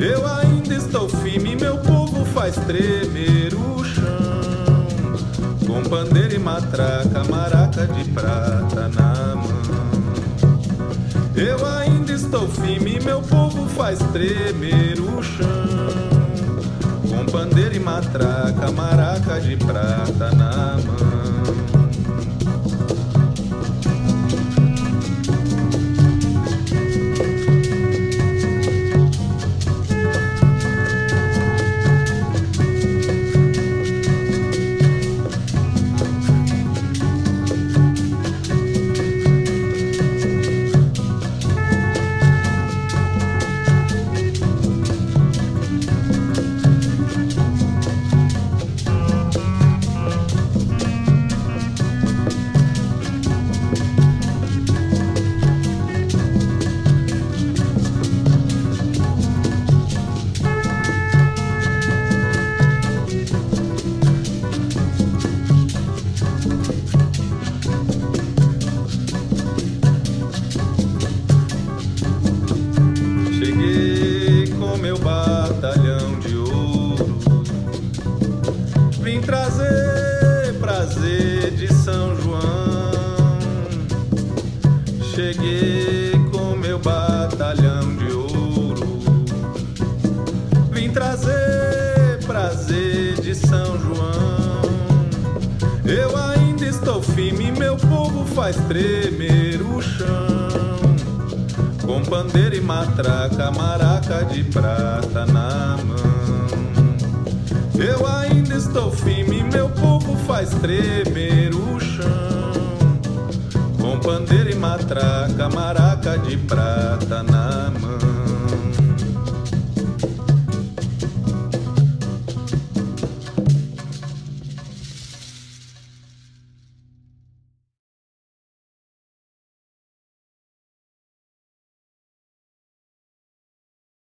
Eu ainda estou firme, meu povo faz tremer o chão. Com pandeiro e matraca, maraca de prata na mão. Eu ainda estou firme, meu povo faz tremer o chão. Com pandeiro e matraca, maraca de prata na mão. vim trazer prazer de São João. Cheguei com meu batalhão de ouro. Vim trazer prazer de São João. Eu ainda estou firme, meu povo faz tremer o chão. Com pandeiro e matraca, maraca de prata na mão. Eu ainda estou firme, meu povo faz tremer o chão. Com pandeiro e matraca, maraca de prata na